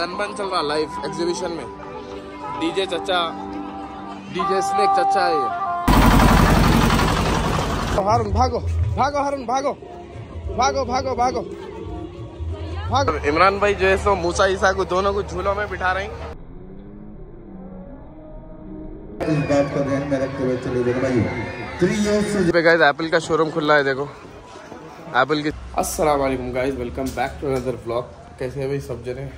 तनबन चल रहा live exhibition में। डीजे चचा डीजे स्नेक चचा है ये। हारून भागो भागो हारून भागो भागो भागो भागो भागो। इमरान भाई जो है सो मूसा ईसा को दोनों को झूलों में बिठा रहे हैं। इस बात को ध्यान में रखते हुए चले देखो भाई थ्री इयर्स पे गाइस एप्पल का शोरूम खुला है देखो। एप्पल की अस्सलाम वालेकुम guys welcome back to another vlog कैसे हैं भाई सब जने?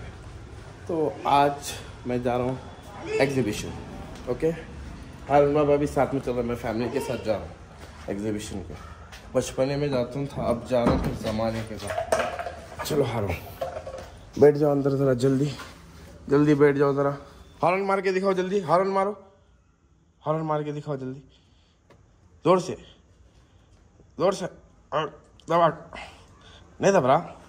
तो आज मैं जा रहा हूँ एग्जीबिशन ओके हारून बाबा भी साथ में चल रहा मैं फैमिली के साथ जा रहा हूँ एग्जीबिशन के बचपने में जाता हूँ, था, अब जा रहा हूँ जमाने के साथ। चलो हारून, बैठ जाओ अंदर ज़रा, जल्दी। जल्दी बैठ जाओ ज़रा। हॉर्न मार के दिखाओ जल्दी, हॉर्न मारो। हॉर्न मार के दिखाओ जल्दी। ज़ोर से ज़ोर से। और दबा। नहीं दब रहा।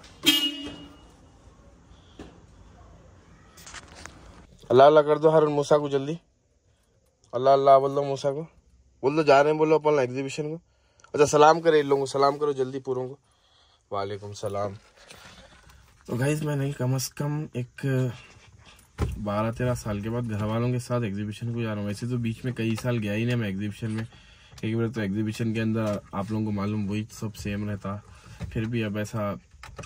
अल्लाह अल्लाह कर दो हर मूसा को जल्दी। अल्लाह अल्लाह बोल दो मूसा को। बोल दो जा रहे हैं, बोलो अपन एग्जीबिशन को। अच्छा सलाम करे इन लोगों को, सलाम करो जल्दी पूरों को। वालेकुम सलाम। तो गाइज़ मैं नहीं, कम अज कम एक, बारह तेरह साल के बाद घर वालों के साथ एग्जीबिशन को जा रहा हूँ। वैसे तो बीच में कई साल गया ही नहीं मैं एग्जीबिशन में। एक बार तो एग्जीबिशन के अंदर आप लोगों को मालूम वही सब सेम रहता। फिर भी अब ऐसा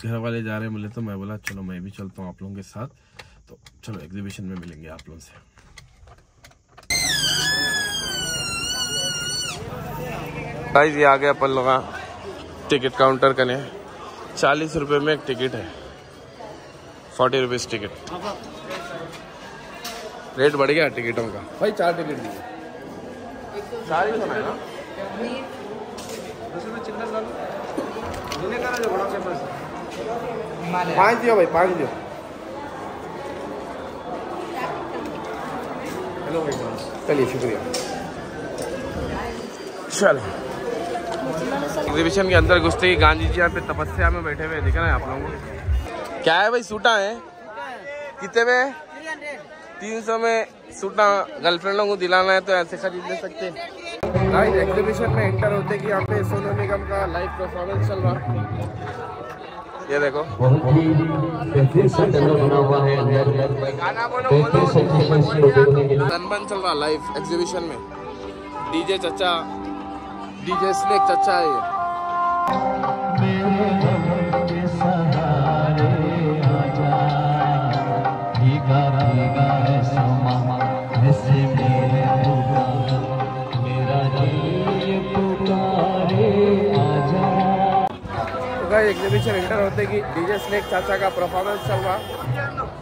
घर वाले जा रहे हैं बोले तो मैं बोला, चलो मैं भी चलता हूँ आप लोगों के साथ। तो चलो एग्जीबिशन में मिलेंगे आप लोगों से। गाइस ये आ गया अपन लोग टिकट काउंटर कने चालीस रुपए में एक टिकट है। फोर्टी रुपीज़ टिकट रेट बढ़ गया टिकटों का। भाई चार टिकट दीजिए चार ही है ना? पाँच दियो भाई पाँच दियो। चलिए शुक्रिया। चलो। एग्जीबिशन के अंदर घुसते ही गांधी जी यहाँ पे तपस्या में बैठे हुए दिख रहे हैं आप लोगों को क्या है भाई सूटा है? कितने में तीन सौ में सूटा गर्लफ्रेंडों को दिलाना है तो ऐसे खरीद ले सकते। हैं एग्जीबिशन में एंटर होते कि यहाँ पे सोनू निगम का लाइव परफॉर्मेंस चल रहा। ये देखो। बहुत ही बेहतरीन सा टनल बना हुआ है अंदर बेहतरीन सेंसेशन को देखने के लिए। तनबन चल रहा लाइव एग्जीबिशन में। डीजे चचा डीजे स्नेक चचा है ये। तो गाइस एग्जीबिशन एंटर होते कि डीजे स्नेक चाचा का परफॉर्मेंस चल रहा।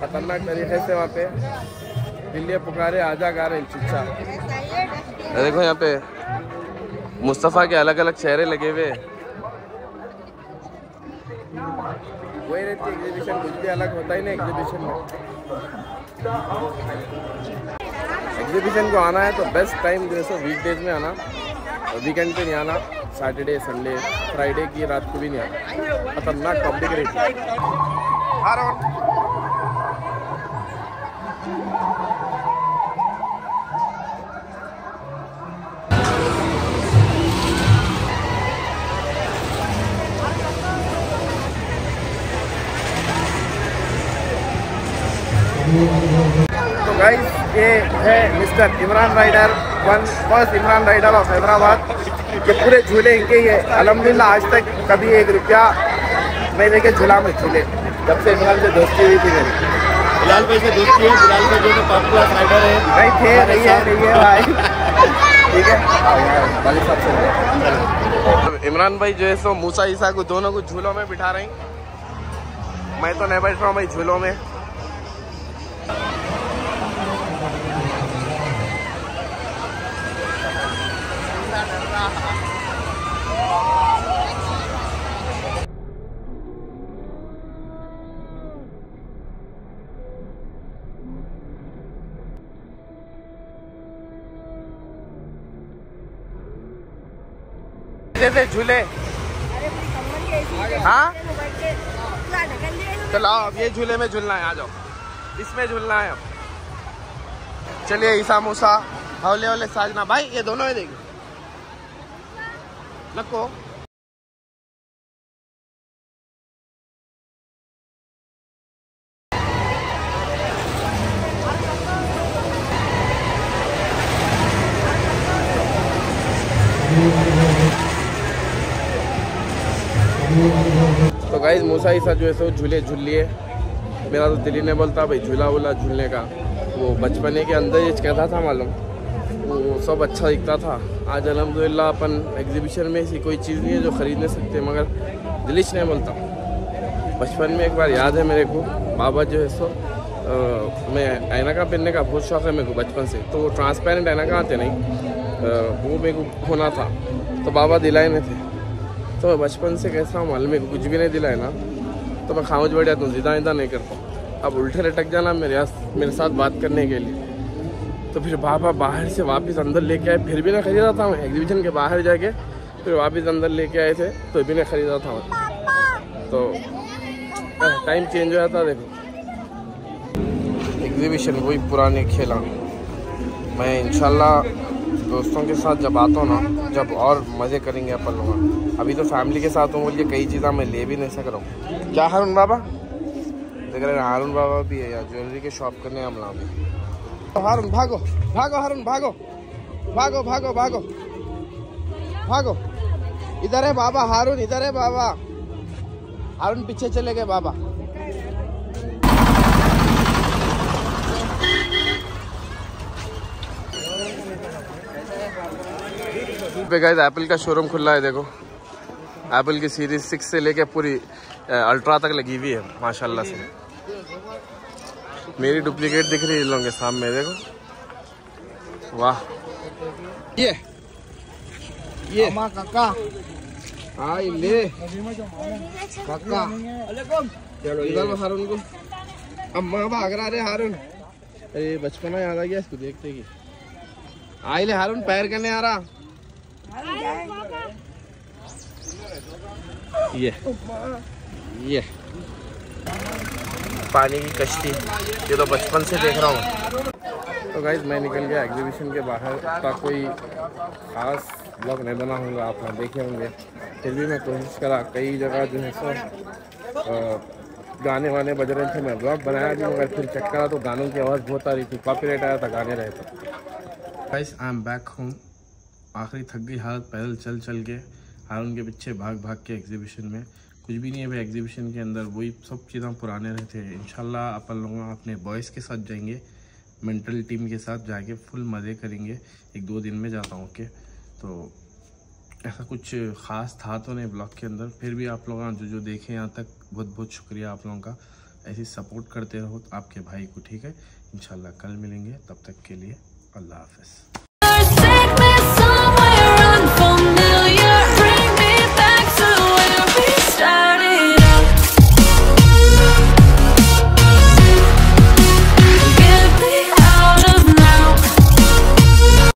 खतरनाक तरीके से वहाँ पे दिल्ली पुकारे आजा गा रहे चिच्चा। देखो यहाँ पे मुस्तफ़ा के अलग अलग चेहरे लगे हुए। वही रहती एग्जीबिशन कुछ भी अलग होता ही नहीं एग्जीबिशन में। एग्जीबिशन को आना है तो बेस्ट टाइम जो है सो वीकडेज में आना और वीकेंड पे नहीं आना। सैटरडे संडे फ्राइडे की रात को भी नहीं आना खतरनाक पब्लिक रहती तो गाइस ये है mister Imran rider one first Imran rider of Hyderabad ये पूरे झूले इनके ही है। अलहमदिल्ला आज तक कभी एक रुपया मैं लेके झूला में झूले। जब से इमरान से दोस्ती हुई थी मेरी। बिलाल भाई से दोस्ती है बिलाल भाई जो कि क्लास राइडर है। नहीं थे नहीं है नहीं है भाई। ठीक है? वाले साहब से इमरान भाई जो है सो मूसा ईसा को दोनों को झूलों में बिठा रहे हैं। मैं तो नहीं बैठ रहा हूँ भाई झूलों में। जैसे झूले। हाँ चलो अब ये झूले में झूलना है आ जाओ। इसमें झूलना है अब। चलिए ईसा मूसा हौले हौले साजना। भाई ये दोनों है देखिए नको गाइज़ मूसा ईसा जो है सो झूले झूल लिए। मेरा तो दिल ही नहीं बोलता भाई झूला वूला झूलने का। वो बचपने के अंदर ये कहता था मालूम। वो सब अच्छा दिखता था। आज अलहमदिल्ला अपन एग्जीबिशन में ऐसी कोई चीज़ नहीं है जो ख़रीद नहीं सकते मगर दिलिश नहीं बोलता। बचपन में एक बार याद है मेरे को बाबा जो है सो आ, मैं ऐनका पहनने का बहुत शौक है मेरे को बचपन से। तो वो ट्रांसपेरेंट ऐनका आते नहीं? आ, वो मेरे को होना था। तो बाबा दिलाए नहीं थे। तो मैं बचपन से कैसा हूँ, मालूम को कुछ भी नहीं दिलाए ना तो मैं खामोश बैठ जाता हूँ जिदा इदा नहीं करता। अब उल्टे लटक जाना मेरे मेरे साथ बात करने के लिए। तो फिर बाबा बाहर से वापस अंदर लेके आए, फिर भी ना खरीदा था मैं। एग्जीबिशन के बाहर जाके फिर वापस अंदर लेके आए थे तो भी नहीं खरीदा था मैं। तो टाइम चेंज हो जाता, देखो। एग्जीबिशन वही पुराने खेला मैं इंशाल्लाह दोस्तों के साथ जब आता हूँ ना, जब और मज़े करेंगे अपन लोग। अभी तो फैमिली के साथ हूँ बोलिए कई चीज़ें मैं ले भी नहीं सक रहा हूँ। क्या हारून बाबा? देख रहे हारून बाबा भी है यार ज्वेलरी के शॉप करने हमला में हारून, भागो भागो हारून, भागो। भागो भागो भागो। भागो। इधर है बाबा, हारून, इधर है बाबा। हारून पीछे चले गए बाबा। पे गए एप्पल का शोरूम खुला है देखो। एप्पल की सीरीज़ सिक्स से लेके पूरी अल्ट्रा तक लगी हुई है माशाल्लाह से। मेरी डुप्लीकेट दिख रही है लोगों के सामने देखो। वाह। ये। ये। काका। आई ले। काका। चलो इधर हारून को। अम्मा भाग रहा रे हारून। अरे बचपना याद आ गया इसको देखते कि आई ले हारून पैर करने आ रहा। ये। ये। पानी की कश्ती। ये तो बचपन से देख रहा हूँ। तो गाइज़ मैं निकल गया एग्जीबिशन के बाहर का कोई ख़ास ब्लॉग नहीं बना होगा, आप लोग देखे होंगे। फिर भी मैं कोशिश करा, कई जगह जो है सो गाने वाने बज रहे थे, मैं ब्लॉग बनाया भी, मगर फिर चेक करा तो गानों की आवाज़ बहुत आ रही थी कॉपीराइट आया था, गाने रहे थे। आई एम बैक होम आखिरी थक गई हालत, पैदल चल चल के हारून के पीछे भाग भाग के एग्जीबिशन में। कुछ भी नहीं है भाई एग्जीबिशन के अंदर, वही सब चीज़ें पुराने रहते हैं। इंशाल्लाह अपन लोग अपने बॉयज़ के साथ जाएँगे मेंटल टीम के साथ जाके फुल मज़े करेंगे। एक दो दिन में जाता हूँ के तो ऐसा कुछ ख़ास था तो नहीं ब्लॉग के अंदर। फिर भी आप लोग जो जो देखे यहाँ तक बहुत बहुत शुक्रिया आप लोगों का। ऐसे सपोर्ट करते रहो आपके भाई को, ठीक है? इंशाल्लाह कल मिलेंगे, तब तक के लिए अल्लाह हाफ़